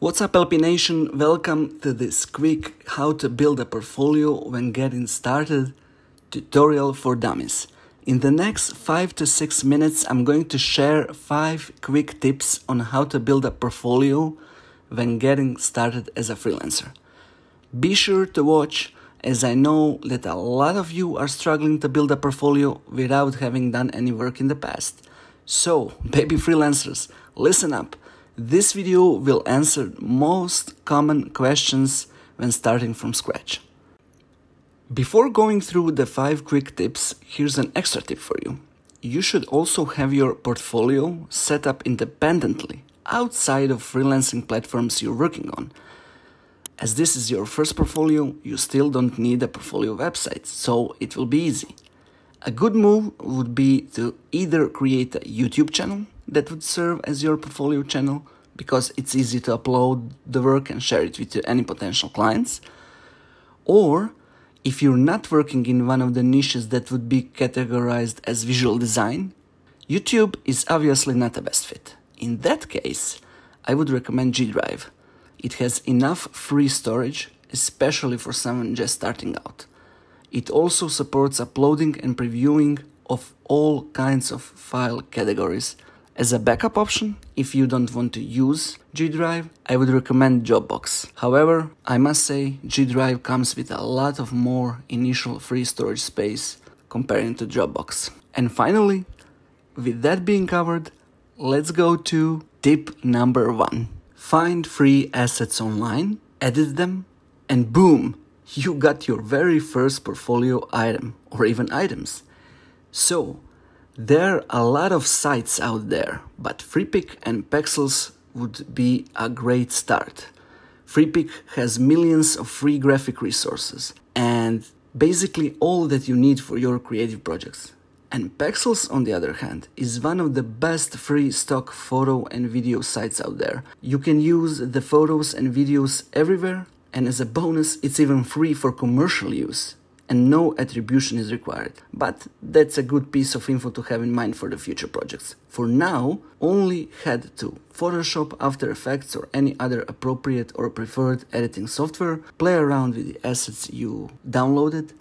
What's up LP Nation? Welcome to this quick how to build a portfolio when getting started tutorial for dummies. In the next 5 to 6 minutes I'm going to share 5 quick tips on how to build a portfolio when getting started as a freelancer. Be sure to watch as I know that a lot of you are struggling to build a portfolio without having done any work in the past. So, baby freelancers, listen up. This video will answer most common questions when starting from scratch. Before going through the 5 quick tips, here's an extra tip for you. You should also have your portfolio set up independently outside of freelancing platforms you're working on. As this is your first portfolio, you still don't need a portfolio website, so it will be easy. A good move would be to either create a YouTube channel that would serve as your portfolio channel because it's easy to upload the work and share it with any potential clients, or if you're not working in one of the niches that would be categorized as visual design, YouTube is obviously not the best fit. In that case, I would recommend G Drive. It has enough free storage, especially for someone just starting out. It also supports uploading and previewing of all kinds of file categories. As a backup option, if you don't want to use G Drive, I would recommend Dropbox. However, I must say G Drive comes with a lot of more initial free storage space comparing to Dropbox. And finally, with that being covered, let's go to tip number one. Find free assets online, edit them, and boom, you got your very first portfolio item or even items. So, there are a lot of sites out there, but Freepik and Pexels would be a great start. Freepik has millions of free graphic resources and basically all that you need for your creative projects. And Pexels, on the other hand, is one of the best free stock photo and video sites out there. You can use the photos and videos everywhere, and as a bonus, it's even free for commercial use, and no attribution is required. But that's a good piece of info to have in mind for the future projects. For now, only head to Photoshop, After Effects, or any other appropriate or preferred editing software, play around with the assets you downloaded,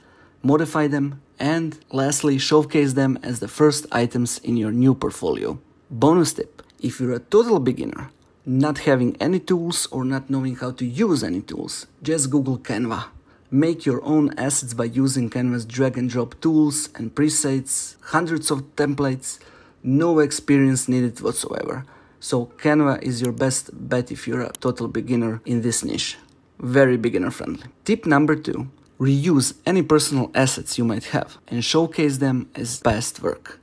modify them, and lastly, showcase them as the first items in your new portfolio. Bonus tip if you're a total beginner, not having any tools or not knowing how to use any tools, just Google Canva. Make your own assets by using Canva's drag and drop tools and presets, hundreds of templates, no experience needed whatsoever. So, Canva is your best bet if you're a total beginner in this niche. Very beginner friendly. Tip number two reuse any personal assets you might have and showcase them as past work.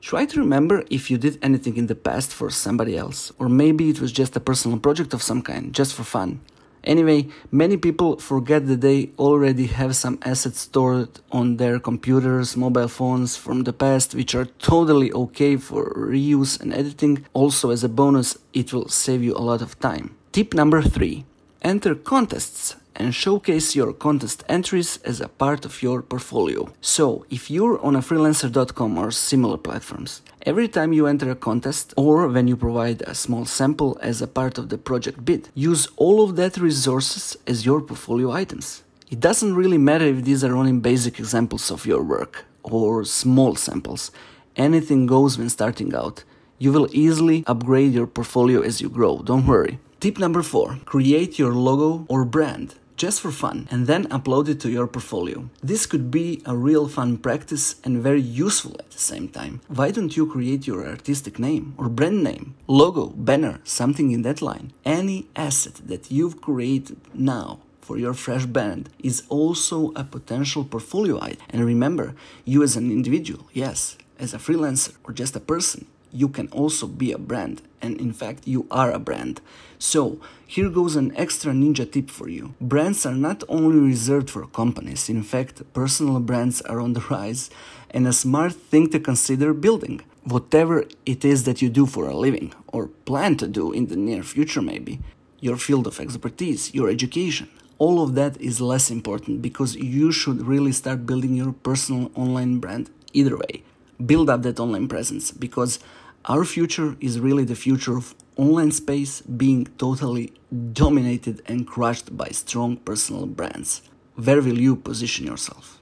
Try to remember if you did anything in the past for somebody else, or maybe it was just a personal project of some kind, just for fun. Anyway, many people forget that they already have some assets stored on their computers, mobile phones from the past, which are totally okay for reuse and editing. Also, as a bonus, it will save you a lot of time. Tip number three enter contests and showcase your contest entries as a part of your portfolio. So, if you're on a freelancer.com or similar platforms, every time you enter a contest or when you provide a small sample as a part of the project bid, use all of that resources as your portfolio items. It doesn't really matter if these are only basic examples of your work or small samples. Anything goes when starting out. You will easily upgrade your portfolio as you grow, don't worry. Tip number four create your logo or brand just for fun and then upload it to your portfolio. This could be a real fun practice and very useful at the same time. Why don't you create your artistic name or brand name, logo, banner, something in that line? Any asset that you've created now for your fresh band is also a potential portfolio item. And remember, you as an individual, yes, as a freelancer or just a person, you can also be a brand and in fact you are a brand. So here goes an extra ninja tip for you. Brands are not only reserved for companies. In fact personal brands are on the rise and a smart thing to consider building. Whatever it is that you do for a living or plan to do in the near future maybe your field of expertise your education all of that is less important because you should really start building your personal online brand either way build up that online presence because our future is really the future of online space being totally dominated and crushed by strong personal brands. Where will you position yourself?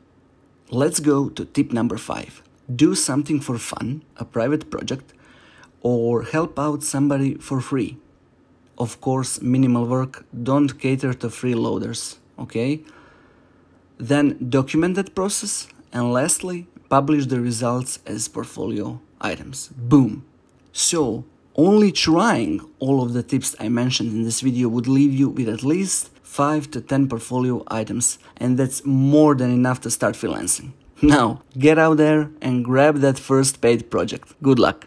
Let's go to tip number five. Do something for fun, a private project, or help out somebody for free. Of course, minimal work, don't cater to freeloaders, okay? Then document that process, and lastly, publish the results as portfolio items. Boom! So, only trying all of the tips I mentioned in this video would leave you with at least 5 to 10 portfolio items, and that's more than enough to start freelancing. Now, get out there and grab that first paid project. Good luck!